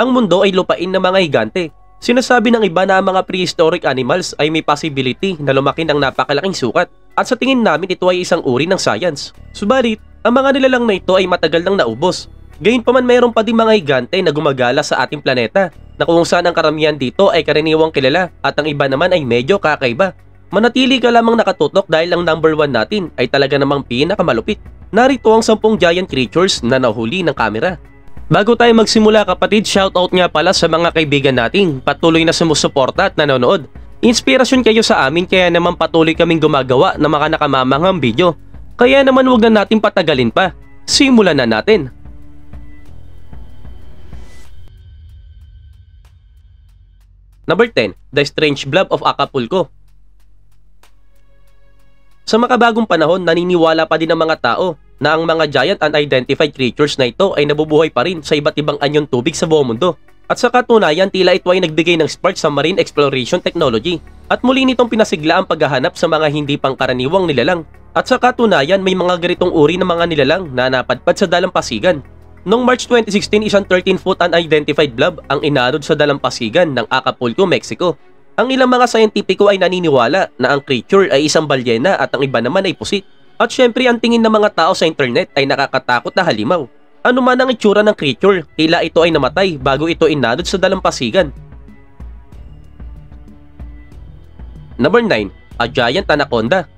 ang mundo ay lupain ng mga higante. Sinasabi ng iba na ang mga prehistoric animals ay may possibility na lumaki ng napakalaking sukat at sa tingin namin ito ay isang uri ng science. Subalit, ang mga nilalang na ito ay matagal nang naubos. Gayunpaman mayroon pa din mga higante na gumagala sa ating planeta na kung saan ang karamihan dito ay karaniwang kilala at ang iba naman ay medyo kakaiba. Manatili ka lamang nakatutok dahil ang number 1 natin ay talaga namang pinakamalupit. Narito ang 10 giant creatures na nahuli ng kamera. Bago tayo magsimula kapatid, shoutout nga pala sa mga kaibigan nating patuloy na sumusuporta at nanonood. Inspirasyon kayo sa amin kaya naman patuloy kaming gumagawa ng mga nakamamanghang video. Kaya naman huwag na natin patagalin pa. Simulan na natin. Number 10, The Strange Blob of Acapulco. Sa makabagong panahon, naniniwala pa din ang mga tao na ang mga giant unidentified creatures na ito ay nabubuhay pa rin sa iba't ibang anyong tubig sa buong mundo. At sa katunayan, tila ito ay nagbigay ng spark sa marine exploration technology at muli nitong pinasigla ang paghahanap sa mga hindi pangkaraniwang nilalang. At sa katunayan, may mga ganitong uri ng mga nilalang na napadpad sa dalampasigan. Noong March 2016, isang 13-foot unidentified blob ang inarod sa dalampasigan ng Acapulco, Mexico. Ang ilang mga scientifico ay naniniwala na ang creature ay isang balyena at ang iba naman ay pusit. At syempre ang tingin ng mga tao sa internet ay nakakatakot na halimaw. Ano man ang itsura ng creature, tila ito ay namatay bago ito inadod sa dalampasigan. Number 9. A Giant Anaconda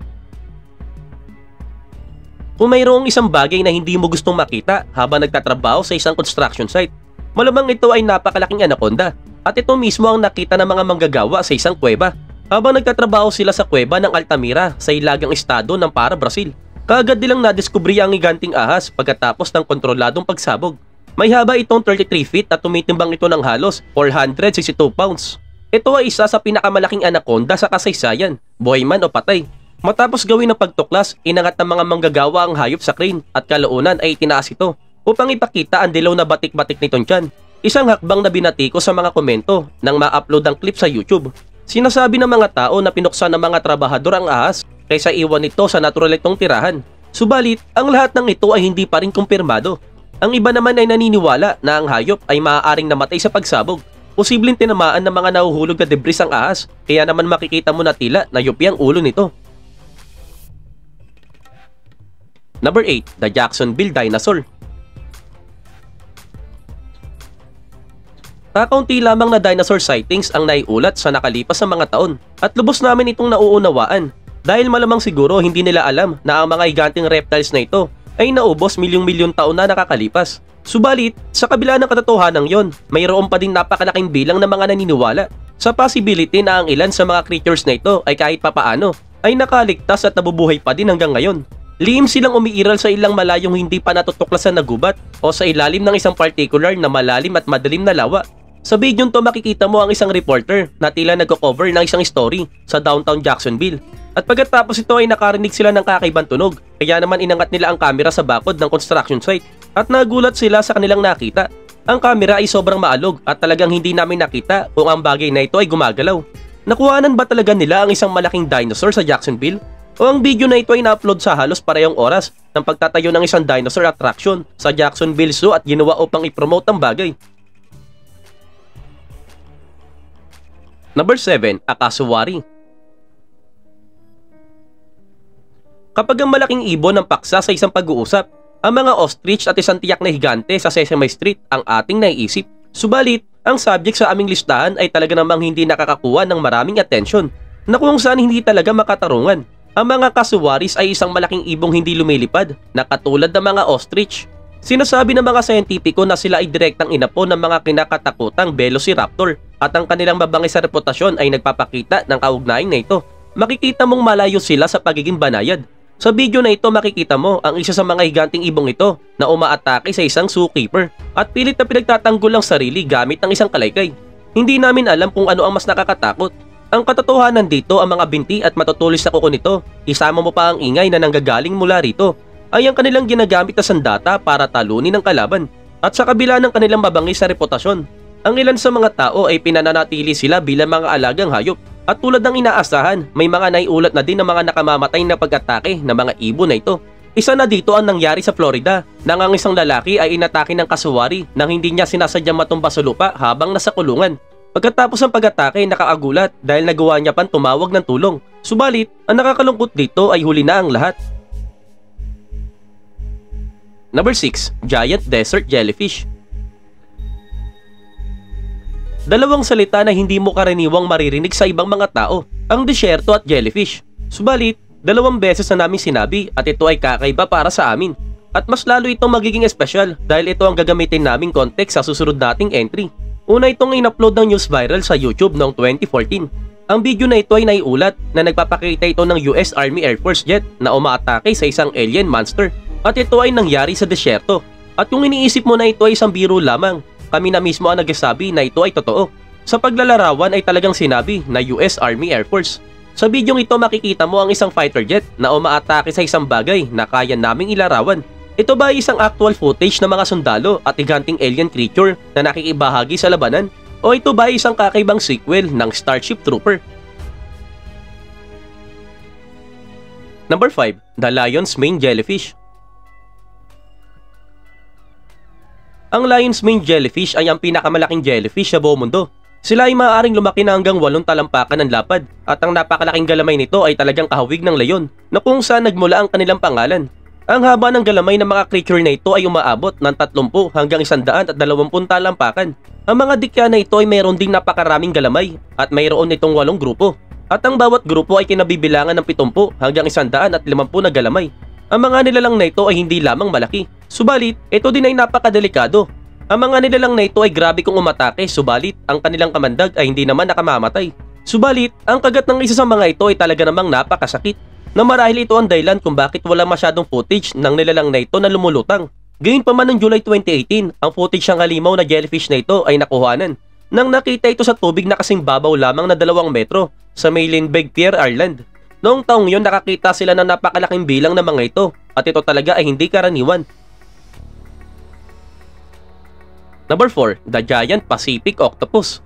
Kung mayroong isang bagay na hindi mo gustong makita habang nagtatrabaho sa isang construction site, malamang ito ay napakalaking anaconda at ito mismo ang nakita ng mga manggagawa sa isang kuweba habang nagtatrabaho sila sa kuweba ng Altamira sa ilagang estado ng Para, Brazil. Kaagad nilang nadiskubre ang higanting ahas pagkatapos ng kontroladong pagsabog. May haba itong 33 feet at tumitimbang ito ng halos 462 pounds. Ito ay isa sa pinakamalaking anaconda sa kasaysayan, buhay man o patay. Matapos gawin ng pagtuklas, inangat ng mga manggagawa ang hayop sa crane at kalaunan ay itinaas ito upang ipakita ang dilaw na batik-batik nitong tiyan. Isang hakbang na binati ko sa mga komento nang ma-upload ang clip sa YouTube. Sinasabi ng mga tao na pinuksan ng mga trabahador ang ahas kaysa iwan nito sa natural itong tirahan. Subalit, ang lahat ng ito ay hindi pa rin kumpirmado. Ang iba naman ay naniniwala na ang hayop ay maaaring namatay sa pagsabog. Posibleng tinamaan ng mga nahuhulog na debris ang ahas, kaya naman makikita mo na tila na yupi ang ulo nito. Number 8, the Jacksonville Dinosaur. Kakaunti lamang na dinosaur sightings ang naiulat sa nakalipas sa mga taon at lubos namin itong nauunawaan dahil malamang siguro hindi nila alam na ang mga higanting reptiles na ito ay naubos milyong-milyon taon na nakakalipas. Subalit, sa kabila ng katotohanan yon, mayroon pa ding napakalaking bilang ng mga naniniwala sa possibility na ang ilan sa mga creatures na ito ay kahit papaano ay nakaligtas at nabubuhay pa din hanggang ngayon. Lihim silang umiiral sa ilang malayong hindi pa natutuklasan na gubat o sa ilalim ng isang particular na malalim at madilim na lawa sa video to makikita mo ang isang reporter na tila nagko-cover ng isang story sa downtown Jacksonville. At pagkatapos ito ay nakarinig sila ng kakaibang tunog, kaya naman inangat nila ang kamera sa bakod ng construction site. At nagulat sila sa kanilang nakita. Ang kamera ay sobrang maalog at talagang hindi namin nakita kung ang bagay na ito ay gumagalaw. Nakuhanan ba talaga nila ang isang malaking dinosaur sa Jacksonville? O ang video na ito ay na-upload sa halos parehong oras ng pagtatayo ng isang dinosaur attraction sa Jacksonville Zoo at ginawa upang ipromote ang bagay? Number 7, Akasuwari. Kapag ang malaking ibon ng paksa sa isang pag-uusap, ang mga ostrich at isang tiyak na higante sa Sesame Street ang ating naiisip. Subalit, ang subject sa aming listahan ay talaga namang hindi nakakakuha ng maraming atensyon na kung saan hindi talaga makatarungan. Ang mga kasuwaris ay isang malaking ibong hindi lumilipad na katulad ng mga ostrich. Sinasabi ng mga scientifico na sila ay direktang inapo ng mga kinakatakutang Velociraptor at ang kanilang mabangis sa reputasyon ay nagpapakita ng kaugnayan na ito. Makikita mong malayo sila sa pagiging banayad. Sa video na ito makikita mo ang isa sa mga higanting ibong ito na umaatake sa isang zookeeper at pilit na pinagtatanggol ang sarili gamit ng isang kalaykay. Hindi namin alam kung ano ang mas nakakatakot. Ang katotohanan dito ang mga binti at matutulis na kuko nito, isama mo pa ang ingay na nanggagaling mula rito, ay ang kanilang ginagamit na sandata para talunin ang kalaban. At sa kabila ng kanilang mabangis sa reputasyon, ang ilan sa mga tao ay pinananatili sila bilang mga alagang hayop at tulad ng inaasahan, may mga naiulat na din ng mga nakamamatay na pag-atake ng mga ibon na ito. Isa na dito ang nangyari sa Florida nang ang isang lalaki ay inatake ng kasuwari nang hindi niya sinasadyang matumba sa lupa habang nasa kulungan. Pagkatapos ng pag-atake nakaagulat dahil nagawa niya pang tumawag ng tulong. Subalit, ang nakakalungkot dito ay huli na ang lahat. Number 6. Giant Desert Jellyfish Dalawang salita na hindi mo karaniwang maririnig sa ibang mga tao, ang disyerto at jellyfish. Subalit, dalawang beses na namin sinabi at ito ay kakaiba para sa amin. At mas lalo itong magiging espesyal dahil ito ang gagamitin naming context sa susunod nating entry. Una itong in-upload ng news viral sa YouTube noong 2014. Ang video na ito ay naiulat na nagpapakita ito ng US Army Air Force jet na umaatake sa isang alien monster at ito ay nangyari sa desyerto. At kung iniisip mo na ito ay isang biro lamang, kami na mismo ang nagsasabi na ito ay totoo. Sa paglalarawan ay talagang sinabi na US Army Air Force. Sa bidyong ito makikita mo ang isang fighter jet na umaatake sa isang bagay na kaya naming ilarawan. Ito ba ay isang actual footage ng mga sundalo at iganting alien creature na nakikibahagi sa labanan? O ito ba ay isang kakaibang sequel ng Starship Trooper? Number 5. The Lion's Mane Jellyfish Ang lion's mane jellyfish ay ang pinakamalaking jellyfish sa buong mundo. Sila ay maaaring lumaki na hanggang walong talampakan ng lapad at ang napakalaking galamay nito ay talagang kahawig ng leyon na kung saan nagmula ang kanilang pangalan. Ang haba ng galamay ng mga creature na ito ay umaabot ng 30 hanggang 120 talampakan. Ang mga dikya na ito ay mayroon ding napakaraming galamay at mayroon nitong walong grupo. At ang bawat grupo ay kinabibilangan ng 70 hanggang 150 na galamay. Ang mga nilalang na ito ay hindi lamang malaki, Subalit, ito din ay napakadelikado. Ang mga nilalang na ito ay grabe kong umatake, subalit ang kanilang kamandag ay hindi naman nakamamatay. Subalit, ang kagat ng isa sa mga ito ay talaga namang napakasakit na marahil ito ang dahilan kung bakit wala masyadong footage ng nilalang na ito na lumulutang. Gayun pa noong July 2018, ang footage ng halimaw na jellyfish na ito ay nakuhanan. Nang nakita ito sa tubig na kasing babaw lamang na dalawang metro sa Maylinbeg Pier Island. Noong taong yon nakakita sila ng napakalaking bilang ng mga ito at ito talaga ay hindi karaniwan Number 4, the Giant Pacific Octopus.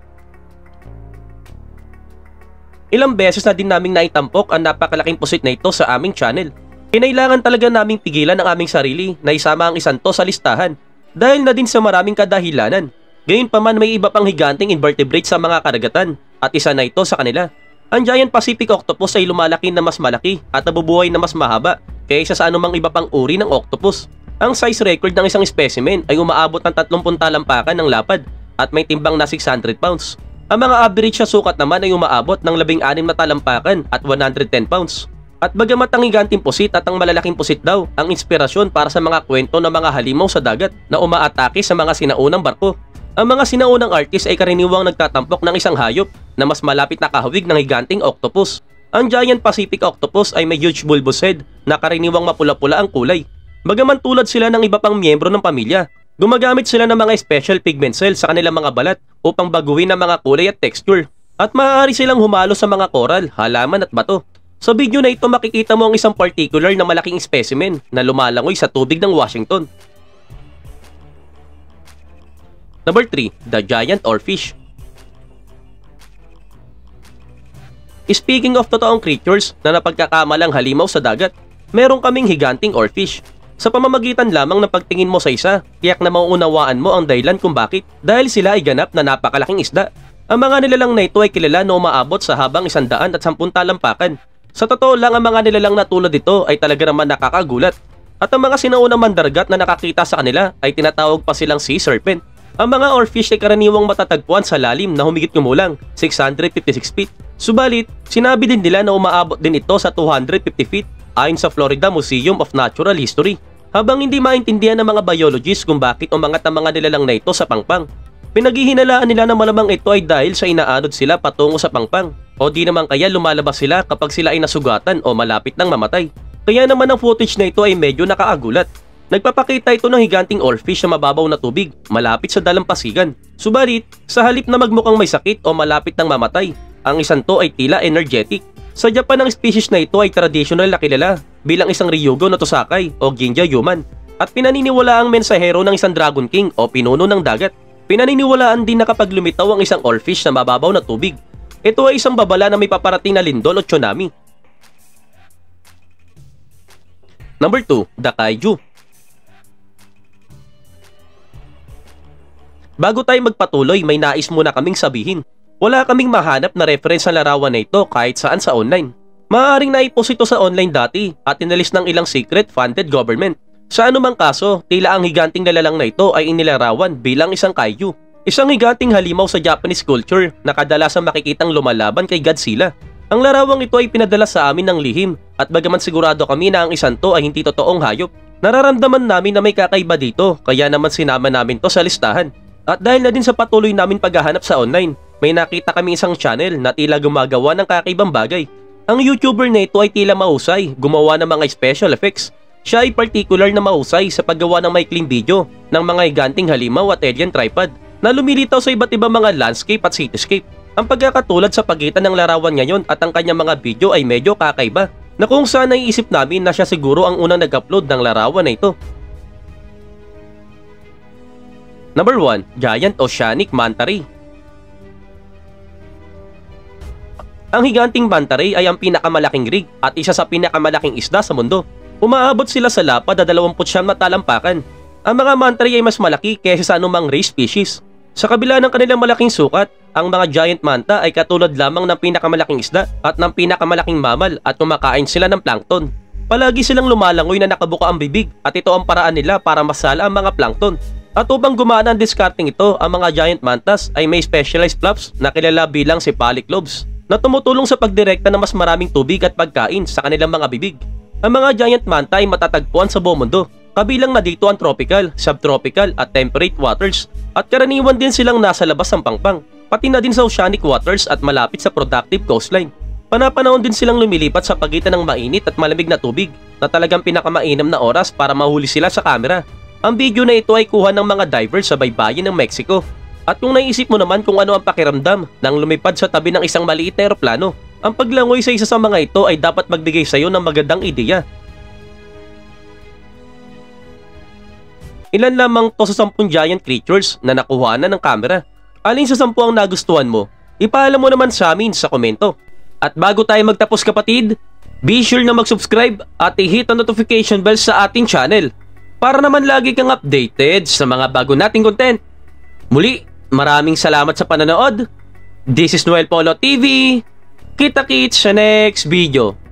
Ilang beses na din naming naitampok ang napakalaking pusit na ito sa aming channel. Kinailangan talaga naming pigilan ang aming sarili na isama ang isang to sa listahan dahil na din sa maraming kadahilanan. Gayunpaman may iba pang higanting invertebrates sa mga karagatan at isa na ito sa kanila. Ang Giant Pacific Octopus ay lumalaki na mas malaki at nabubuhay na mas mahaba kaysa sa anumang iba pang uri ng octopus. Ang size record ng isang specimen ay umaabot ng 30 talampakan ng lapad at may timbang na 600 pounds. Ang mga average na sukat naman ay umaabot ng 16 na talampakan at 110 pounds. At bagamat ang higanting pusit at ang malalaking pusit daw ang inspirasyon para sa mga kwento ng mga halimaw sa dagat na umaatake sa mga sinaunang barko. Ang mga sinaunang artist ay karaniwang nagtatampok ng isang hayop na mas malapit na kahawig ng higanting octopus. Ang giant Pacific octopus ay may huge bulbous head na karaniwang mapula-pula ang kulay Bagaman tulad sila ng iba pang miyembro ng pamilya, gumagamit sila ng mga special pigment cells sa kanilang mga balat upang baguhin ang mga kulay at texture. At maaari silang humalo sa mga koral, halaman at bato. Sa video na ito makikita mo ang isang particular na malaking specimen na lumalangoy sa tubig ng Washington. Number 3, the giant oarfish. Speaking of totoong creatures na napagkakamalang halimaw sa dagat, meron kaming higanting oarfish sa pamamagitan lamang ng pagtingin mo sa isa, tiyak na mauunawaan mo ang dahilan kung bakit dahil sila ay ganap na napakalaking isda. Ang mga nilalang na ito ay kilala na umaabot sa habang isandaan at sampun talampakan. Sa totoo lang ang mga nilalang na tulad ito ay talaga naman nakakagulat. At ang mga sinaunang mandargat na nakakita sa kanila ay tinatawag pa silang sea serpent. Ang mga oarfish ay karaniwang matatagpuan sa lalim na humigit kumulang 656 feet. Subalit, sinabi din nila na umaabot din ito sa 250 feet ayon sa Florida Museum of Natural History. Habang hindi maintindihan ng mga biologists kung bakit umangat ang mga nilalang na ito sa pangpang. Pinaghihinalaan nila na malamang ito ay dahil sa inaanod sila patungo sa pangpang o di naman kaya lumalabas sila kapag sila ay nasugatan o malapit ng mamatay. Kaya naman ang footage na ito ay medyo nakaagulat. Nagpapakita ito ng higanting oarfish sa mababaw na tubig malapit sa dalampasigan. Subalit, sa halip na magmukhang may sakit o malapit ng mamatay, ang isang to ay tila energetic sa Japan ang species na ito ay traditional na kilala bilang isang Ryugo no Tosakay o Ginja Human at pinaniniwala ang mensahero ng isang Dragon King o pinuno ng dagat. Pinaniniwalaan din na kapag lumitaw ang isang oarfish sa mababaw na tubig, ito ay isang babala na may paparating na lindol o tsunami. Number 2, The Kaiju. Bago tayo magpatuloy, may nais muna kaming sabihin. Wala kaming mahanap na reference sa larawan na ito kahit saan sa online. Maaaring naipost ito sa online dati at inalis ng ilang secret funded government. Sa anumang kaso, tila ang higanting lalalang na ito ay inilarawan bilang isang kaiju. Isang higanting halimaw sa Japanese culture na kadalasang makikitang lumalaban kay Godzilla. Ang larawang ito ay pinadala sa amin ng lihim at bagaman sigurado kami na ang isang to ay hindi totoong hayop. Nararamdaman namin na may kakaiba dito kaya naman sinama namin to sa listahan. At dahil na din sa patuloy namin paghahanap sa online, may nakita kami isang channel na tila gumagawa ng kakaibang bagay. Ang YouTuber na ito ay tila mahusay, gumawa ng mga special effects. Siya ay particular na mahusay sa paggawa ng maikling video ng mga higanting halimaw at alien tripod na lumilitaw sa iba't ibang mga landscape at cityscape. Ang pagkakatulad sa pagitan ng larawan ngayon at ang kanyang mga video ay medyo kakaiba na kung saan naiisip namin na siya siguro ang unang nag-upload ng larawan na ito. Number 1, Giant Oceanic Manta Ray. Ang higanting manta ray ay ang pinakamalaking rig at isa sa pinakamalaking isda sa mundo. Umaabot sila sa lapad na 29 na talampakan. Ang mga manta ray ay mas malaki kaysa sa anumang ray species. Sa kabila ng kanilang malaking sukat, ang mga giant manta ay katulad lamang ng pinakamalaking isda at ng pinakamalaking mamal at kumakain sila ng plankton. Palagi silang lumalangoy na nakabuka ang bibig at ito ang paraan nila para masala ang mga plankton. At upang gumana ang discarding ito, ang mga giant mantas ay may specialized flaps na kilala bilang cephalic lobes na tumutulong sa pagdirekta ng mas maraming tubig at pagkain sa kanilang mga bibig. Ang mga giant manta ay matatagpuan sa buong mundo, kabilang na dito ang tropical, subtropical at temperate waters at karaniwan din silang nasa labas ng pangpang, pati na din sa oceanic waters at malapit sa productive coastline. Panapanahon din silang lumilipat sa pagitan ng mainit at malamig na tubig na talagang pinakamainam na oras para mahuli sila sa kamera ang video na ito ay kuha ng mga divers sa baybayin ng Mexico. At kung naisip mo naman kung ano ang pakiramdam nang lumipad sa tabi ng isang maliit na eroplano, ang paglangoy sa isa sa mga ito ay dapat magbigay sa iyo ng magandang ideya. Ilan lamang to sa 10 giant creatures na nakuha na ng kamera. Alin sa 10 ang nagustuhan mo? Ipaalam mo naman sa amin sa komento. At bago tayo magtapos kapatid, be sure na mag-subscribe at i-hit ang notification bell sa ating channel para naman lagi kang updated sa mga bago nating content. Muli, maraming salamat sa panonood. This is Noel Polo TV. Kita-kits sa next video.